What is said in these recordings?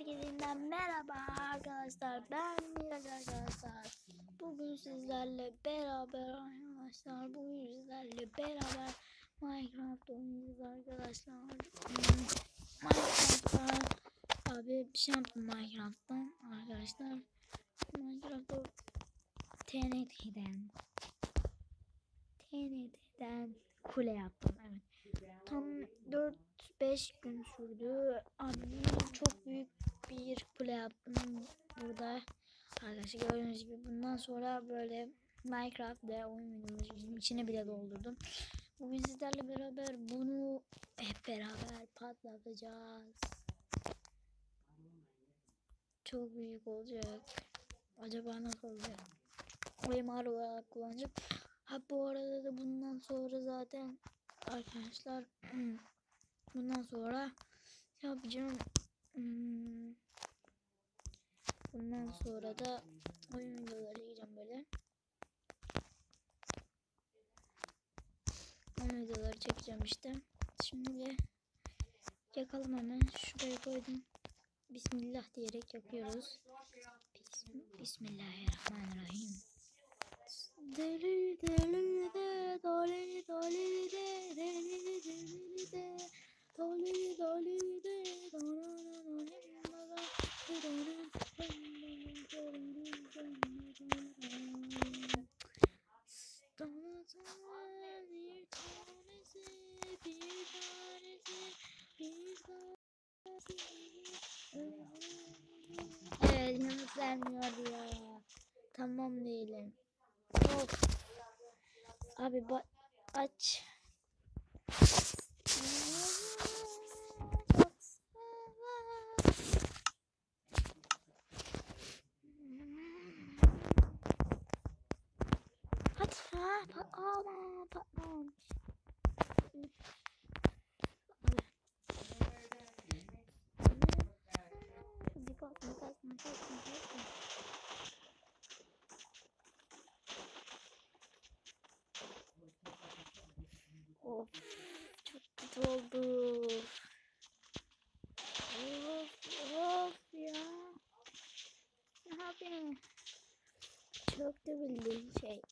Herkese merhaba arkadaşlar. Ben Miraç arkadaşlar. Bugün sizlerle beraber arkadaşlar. Bugün sizlerle beraber Minecraft oynayacağız arkadaşlar. Minecraft'ta abi bir şey yaptım Minecraft'tan arkadaşlar. Minecraft'ta TNT'den TNT'den kule yaptım evet. Tam 4-5 gün sürdü. Abi çok büyük bir kule yaptım burada. Arkadaşlar gördüğünüz gibi bundan sonra böyle Minecraft'da oyun videomuzun içine bile doldurdum. Bugün sizlerle beraber bunu hep beraber patlatacağız. Çok büyük olacak. Acaba nasıl olacak? OMR olarak kullanacağım. Ha bu arada da bundan sonra zaten arkadaşlar bundan sonra yapacağım hmm, bundan sonra da oyun videoları çekeceğim böyle. Oyun videoları çekeceğim işte. Şimdi yakalım hemen şuraya koydum. Bismillah diyerek yapıyoruz. Bism Bismillahirrahmanirrahim. Deli deli de doli doli de deli deli de doli doli de vermiyor ya Tamam değilim Of. Abi ba aç. Hadi ha patlamış. Kobu. Having choked the balloon shape.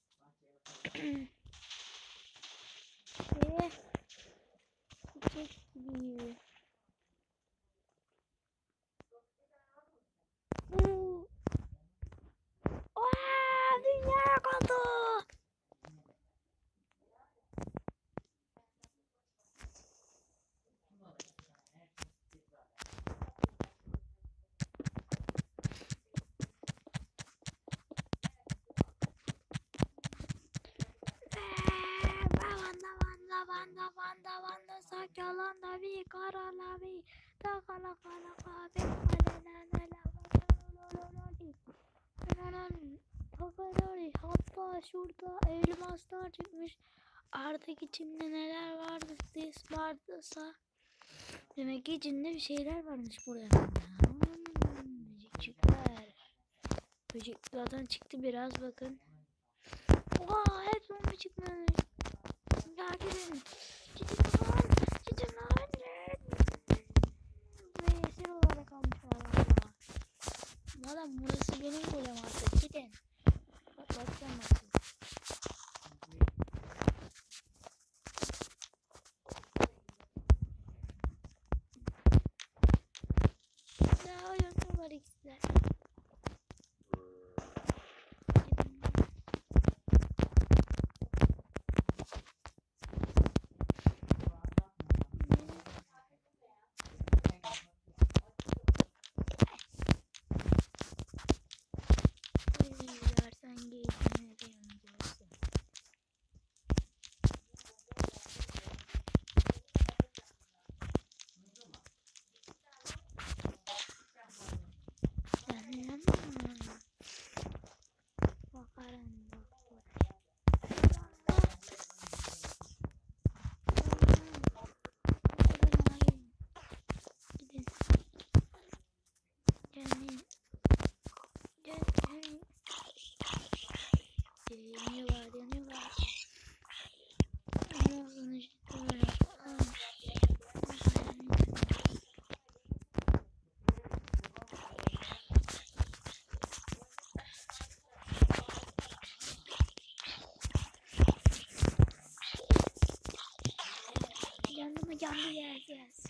yeah. Just you. Vanda sakalanda vi karala vi takala kala kabe kalena la Takalori hatta şurada elmaslar çıkmış. Artık içinde neler vardı dis vardıysa. Demek ki içinde bir şeyler varmış buraya. Böcekçikler. Böcek zaten çıktı biraz bakın. Oha hep zombi çıkmış. Valla burası benim golem artık. Gidin. canlı yiyeceğiz.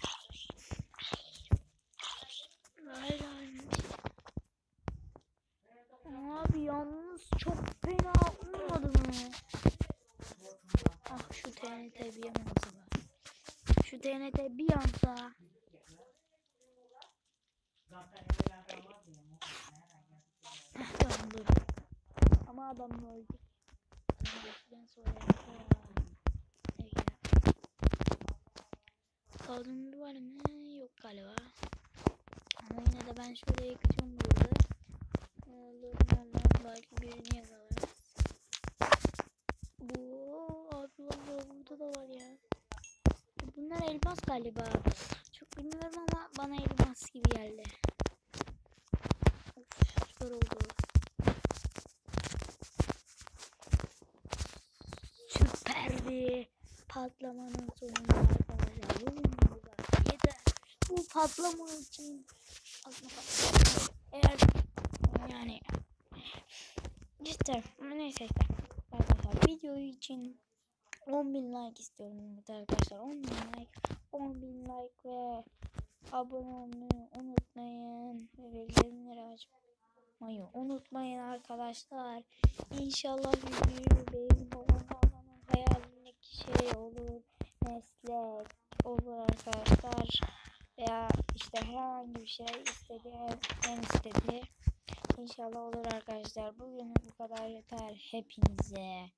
Aynen. Abi yalnız çok fena olmadı mı? Ah şu TNT bir yansa. Şu TNT bir yansa. Heh tamam dur. Ama adam öldü. Ben sonra. Kaldım var mı? Yok galiba. Ama yine de ben şöyle yakacağım burada. Allah'ım belki birini yakalarız. Bu abi valla burada da var ya. Bunlar elmas galiba. Çok bilmiyorum ama bana elmas gibi geldi. Of süper oldu. Süperdi. Patlamanın sonunda Yeter. Bu patlama için aslında patlama. Eğer yani ama neyse işte. Arkadaşlar video için 10.000 like istiyorum arkadaşlar 10.000 like 10.000 like ve abone olmayı unutmayın ve bildirimleri açmayı unutmayın arkadaşlar İnşallah videoyu benim babamın hayalindeki şey olur meslek olur arkadaşlar veya işte herhangi bir şey istediği en istediği İnşallah olur arkadaşlar. Bugün bu kadar yeter hepinize